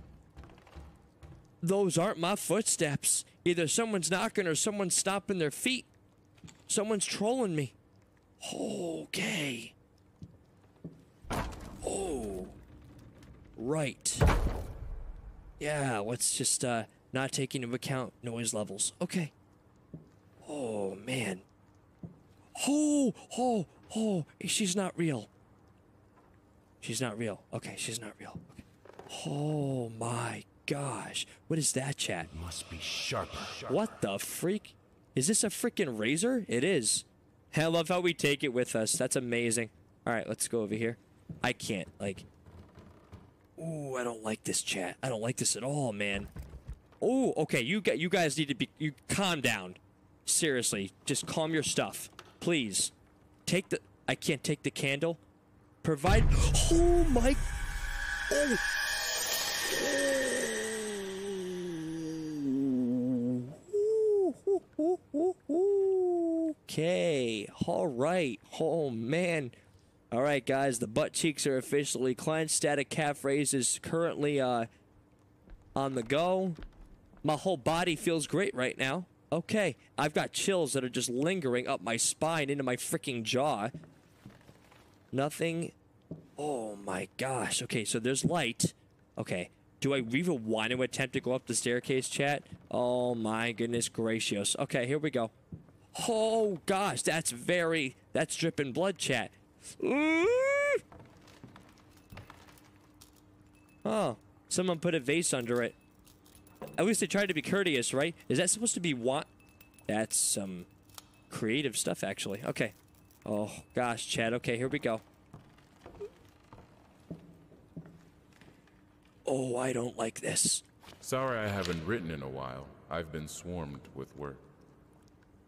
Those aren't my footsteps. Either someone's knocking or someone's stomping their feet. Someone's trolling me. Okay. Oh. Right. Yeah, let's just uh not take into account noise levels. Okay. Oh man. Oh, oh, oh, she's not real. She's not real. Okay, she's not real. Okay. Oh my gosh. What is that chat? Must be sharper. What the freak? Is this a freaking razor? It is. I love how we take it with us. That's amazing. All right, let's go over here. I can't, like... Ooh, I don't like this chat. I don't like this at all, man. Oh, okay, you, you guys need to be... You calm down. Seriously, just calm your stuff. Please. Take the... I can't take the candle. Provide... Oh, my... Oh... Okay. All right. Oh, man. All right, guys. The butt cheeks are officially clenched. Static calf raise is currently uh, on the go. My whole body feels great right now. Okay. I've got chills that are just lingering up my spine into my freaking jaw. Nothing. Oh, my gosh. Okay, so there's light. Okay. Do I even want to attempt to go up the staircase, chat? Oh my goodness gracious. Okay, here we go. Oh gosh, that's very... That's dripping blood, chat. Mm. Oh, someone put a vase under it. At least they tried to be courteous, right? Is that supposed to be what? That's some creative stuff, actually. Okay. Oh, gosh, chat. Okay, here we go. Oh, I don't like this. Sorry I haven't written in a while. I've been swarmed with work.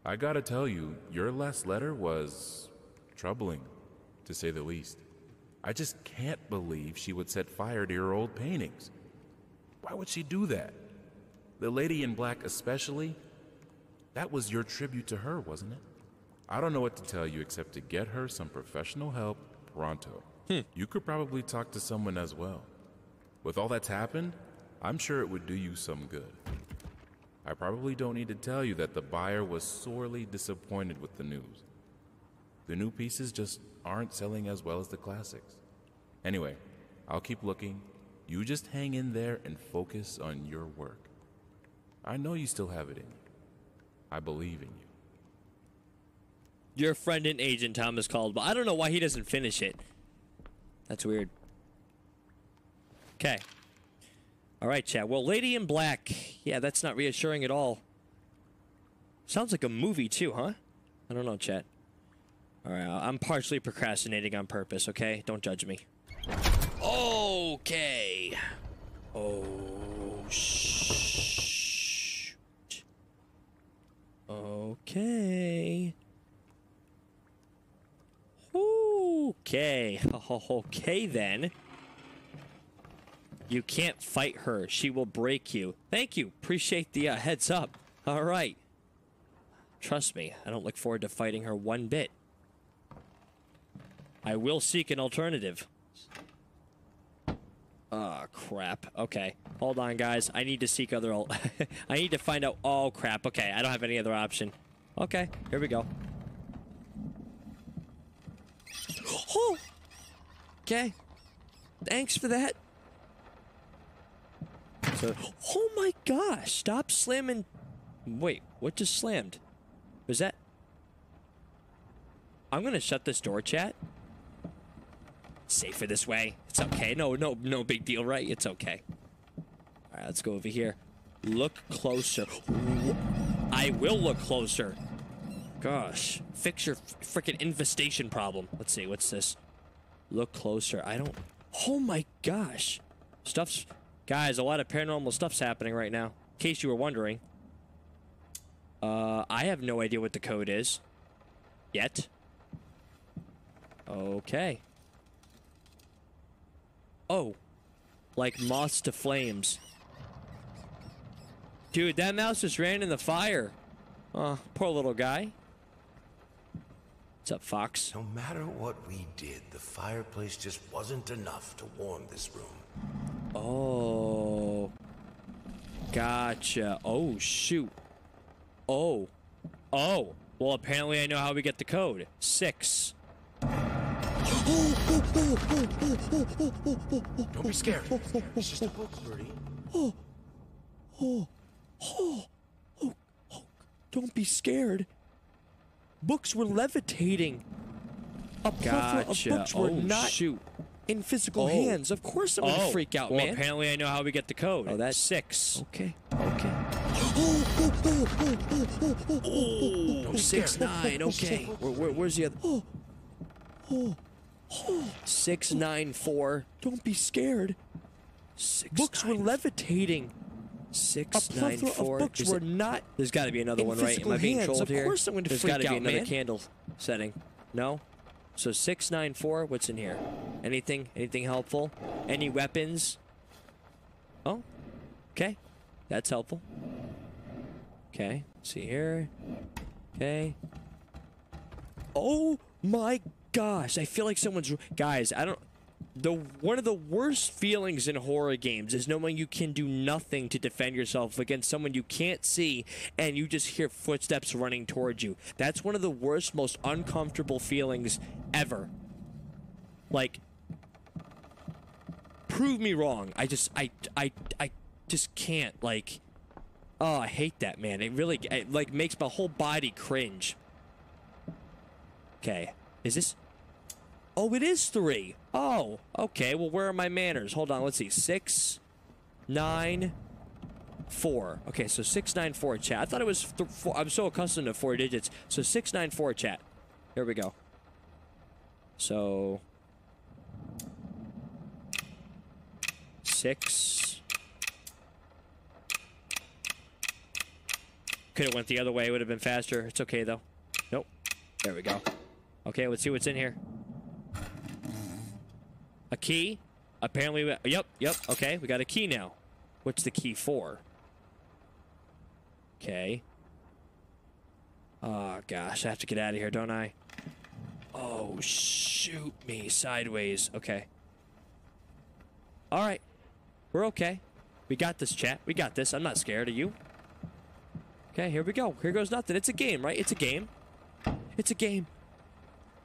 I gotta tell you, your last letter was troubling, to say the least. I just can't believe she would set fire to your old paintings. Why would she do that? The lady in black, especially? That was your tribute to her, wasn't it? I don't know what to tell you except to get her some professional help pronto. Hmm. You could probably talk to someone as well. With all that's happened, I'm sure it would do you some good. I probably don't need to tell you that the buyer was sorely disappointed with the news. The new pieces just aren't selling as well as the classics. Anyway, I'll keep looking. You just hang in there and focus on your work. I know you still have it in you. I believe in you. Your friend and agent Thomas Caldwell. I don't know why he doesn't finish it. That's weird. Okay. All right, chat. Well, Lady in Black. Yeah, that's not reassuring at all. Sounds like a movie too, huh? I don't know, chat. All right, I'm partially procrastinating on purpose. Okay, don't judge me. Okay. Oh shh. Okay. Okay. Okay then. You can't fight her. She will break you. Thank you. Appreciate the uh, heads up. All right. Trust me, I don't look forward to fighting her one bit. I will seek an alternative. Oh, crap. Okay. Hold on, guys. I need to seek other... I need to find out... Oh, crap. Okay, I don't have any other option. Okay, here we go. Oh! Okay. Thanks for that. So, oh my gosh! Stop slamming. Wait, what just slammed? Was that? I'm gonna shut this door, chat. Safer this way. It's okay. No, no, no big deal, right? It's okay. All right, let's go over here. Look closer. I will look closer. Gosh, fix your freaking infestation problem. Let's see, what's this? Look closer. I don't. Oh my gosh, stuff's guys. A lot of paranormal stuff's happening right now. In case you were wondering. Uh, I have no idea what the code is. Yet. Okay. Oh. Like moths to flames. Dude, that mouse just ran in the fire. Oh, poor little guy. What's up, Fox? No matter what we did, the fireplace just wasn't enough to warm this room. Oh. Gotcha. Oh, shoot. Oh. Oh. Well, apparently I know how we get the code. Six. Don't be scared. It's just a book, Birdie. Oh. Oh. Oh. Oh. oh. Don't be scared. Books were levitating. A plethora Gotcha. of books were Oh, not shoot. in physical Oh. hands. Of course I'm gonna Oh. freak out, Well, man. apparently I know how we get the code. Oh, that's six. Okay. Okay. Oh, Six nine. Okay. Where, where, where's the other? Oh, oh, oh. Six nine four. Don't be scared. Six. Books were levitating. Six A nine of books Is were it- not There's got to be another one, right? Am I being hands. trolled Of here? course I'm going to There's freak gotta be out, another man. candle setting. No. So six nine four. What's in here? Anything? Anything helpful? Any weapons? Oh. Okay. That's helpful. Okay. See here. Okay. Oh my gosh! I feel like someone's guys. I don't. The one of the worst feelings in horror games is knowing you can do nothing to defend yourself against someone you can't see, and you just hear footsteps running towards you. That's one of the worst, most uncomfortable feelings ever. Like, prove me wrong. I just, I, I, I just can't. Like, oh, I hate that, man. It really, it, like, makes my whole body cringe. Okay, is this? Oh, it is three. Oh, okay. Well, where are my manners? Hold on. Let's see. Six, nine, four. Okay, so six, nine, four. Chat. I thought it was. Four. I'm so accustomed to four digits. So six, nine, four. Chat. Here we go. So six. Could have went the other way. It would have been faster. It's okay though. Nope. There we go. Okay, let's see what's in here. A key. Apparently, we, yep, yep. Okay, we got a key now. What's the key for? Okay. Oh gosh, I have to get out of here, don't I? Oh shoot me sideways. Okay. All right, we're okay. We got this, chat. We got this. I'm not scared. Are you? Okay, here we go. Here goes nothing. It's a game, right? It's a game. It's a game.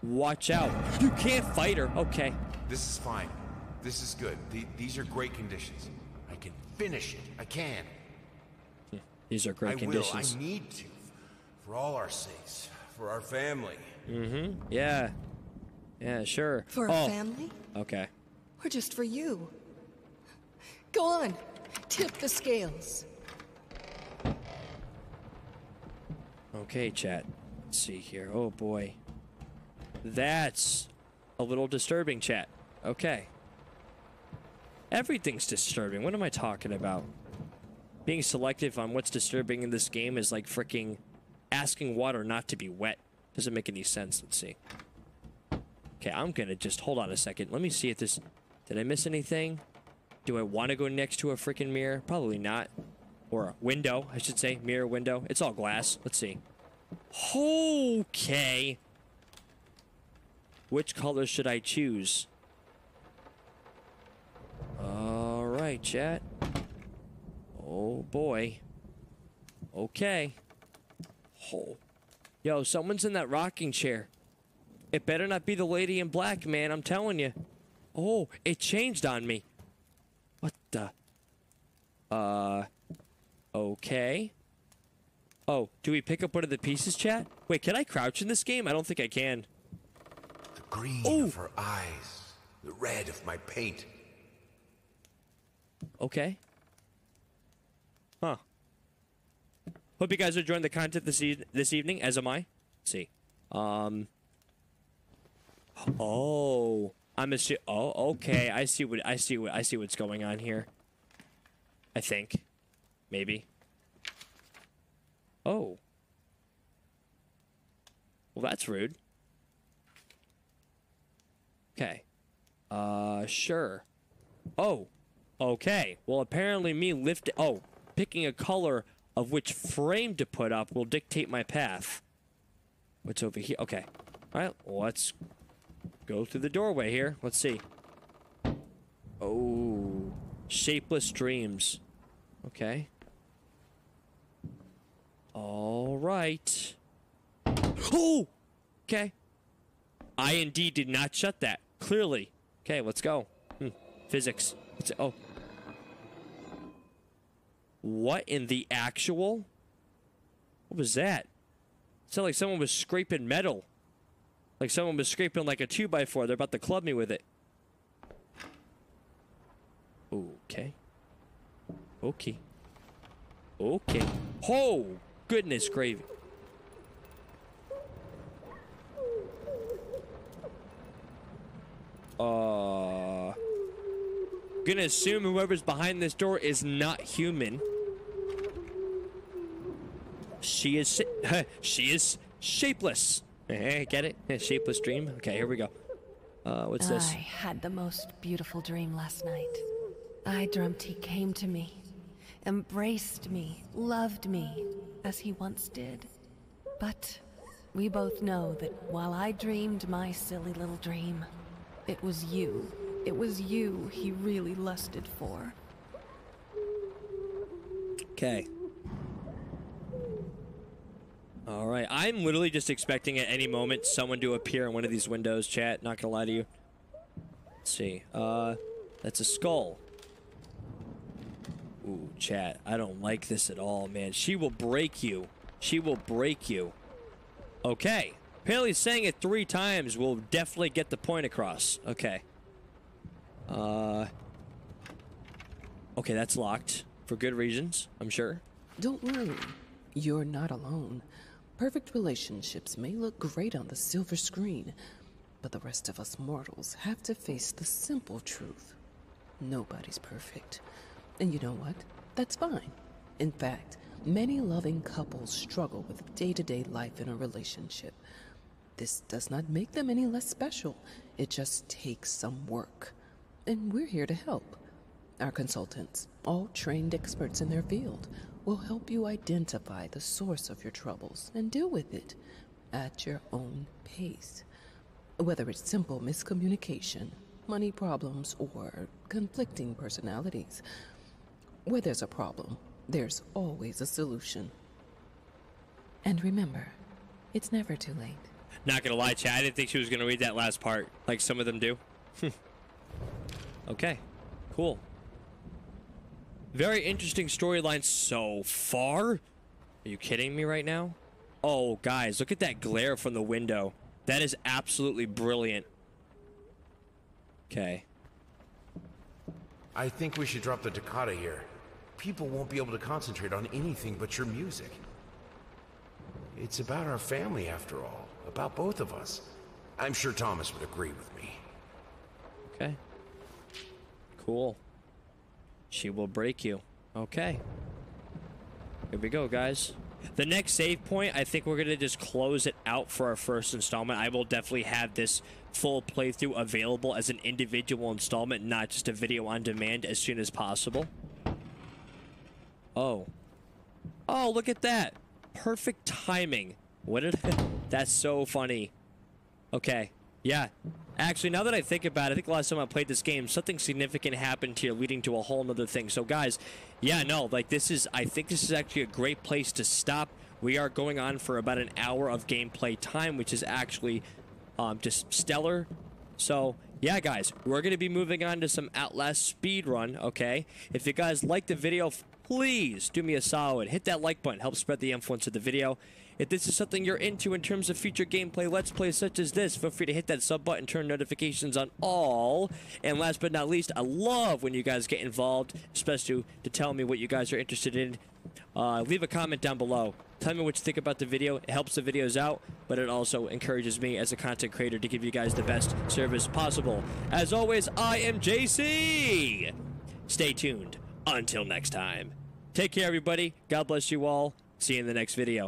Watch out. You can't fight her. Okay. This is fine. This is good. The- these are great conditions. I can finish it. I can. These are great I conditions. will. I need to. For all our sakes. For our family. Mm-hmm. Yeah. Yeah, sure. For oh. a family? Okay. Or just for you? Go on. Tip the scales. Okay, chat. Let's see here. Oh boy. That's a little disturbing, chat. Okay. Everything's disturbing. What am I talking about? Being selective on what's disturbing in this game is like freaking asking water not to be wet. Doesn't make any sense. Let's see. Okay, I'm gonna just hold on a second. Let me see if this. Did I miss anything? Do I want to go next to a freaking mirror? Probably not. Or a window, I should say. Mirror window. It's all glass. Let's see. Okay. Which color should I choose? All right, chat. Oh boy. Okay. Oh. Yo, someone's in that rocking chair. It better not be the lady in black, man. I'm telling you. Oh, it changed on me. What the? Uh. Okay. Oh, do we pick up one of the pieces, chat? Wait, can I crouch in this game? I don't think I can. Green of her eyes. The red of my paint. Okay. Huh. Hope you guys are enjoying the content this e this evening, as am I. Let's see. Um. Oh, I'm assu- Oh, okay. I see what I see. What I see. What's going on here. I think, maybe. Oh. Well, that's rude. Okay. Uh, sure. Oh. Okay. Well, apparently me lift. Oh, picking a color of which frame to put up will dictate my path. What's over here? Okay. All right. Let's go through the doorway here. Let's see. Oh, shapeless dreams. Okay. All right. Oh! Okay. I indeed did not shut that. Clearly. Okay, let's go. Hmm. Physics. Let's, oh. What in the actual? What was that? It sounded like someone was scraping metal. Like someone was scraping like a 2x4. They're about to club me with it. Okay. Okay. Okay. Oh, goodness gravy. Uh, gonna assume whoever's behind this door is not human. She is she is shapeless. Get it? Shapeless dream. Okay, here we go. Uh, what's this? I had the most beautiful dream last night. I dreamt he came to me, embraced me, loved me, as he once did. But we both know that while I dreamed my silly little dream, it was you. It was you he really lusted for. Okay. All right. I'm literally just expecting at any moment someone to appear in one of these windows, chat. Not gonna lie to you. Let's see. Uh, that's a skull. Ooh, chat. I don't like this at all, man. She will break you. She will break you. Okay. Apparently saying it three times will definitely get the point across. Okay. Uh. Okay, that's locked. For good reasons, I'm sure. Don't worry, you're not alone. Perfect relationships may look great on the silver screen, but the rest of us mortals have to face the simple truth. Nobody's perfect. And you know what? That's fine. In fact, many loving couples struggle with day to day life in a relationship. This does not make them any less special, it just takes some work. And we're here to help. Our consultants, all trained experts in their field, will help you identify the source of your troubles and deal with it at your own pace. Whether it's simple miscommunication, money problems, or conflicting personalities, where there's a problem, there's always a solution. And remember, it's never too late. Not gonna lie, chat. I didn't think she was gonna read that last part, like some of them do. okay, cool. Very interesting storyline so far. Are you kidding me right now? Oh, guys, look at that glare from the window. That is absolutely brilliant. Okay. I think we should drop the toccata here. People won't be able to concentrate on anything but your music. It's about our family, after all. About both of us. I'm sure Thomas would agree with me. Okay. Cool. She will break you. Okay. Here we go, guys. The next save point, I think we're going to just close it out for our first installment. I will definitely have this full playthrough available as an individual installment, not just a video on demand as soon as possible. Oh. Oh, look at that. Perfect timing. What did That's so funny. Okay. Yeah. Actually, now that I think about it, I think the last time I played this game, something significant happened here leading to a whole nother thing. So, guys, yeah, no, like, this is, I think this is actually a great place to stop. We are going on for about an hour of gameplay time, which is actually um, just stellar. So, yeah, guys, we're going to be moving on to some Outlast speed run, okay? If you guys like the video, please do me a solid. Hit that like button. Help spread the influence of the video. If this is something you're into in terms of future gameplay Let's Plays such as this, feel free to hit that sub button, turn notifications on all. And last but not least, I love when you guys get involved, especially to tell me what you guys are interested in. Uh, leave a comment down below. Tell me what you think about the video. It helps the videos out, but it also encourages me as a content creator to give you guys the best service possible. As always, I am JC. Stay tuned. Until next time. Take care, everybody. God bless you all. See you in the next video.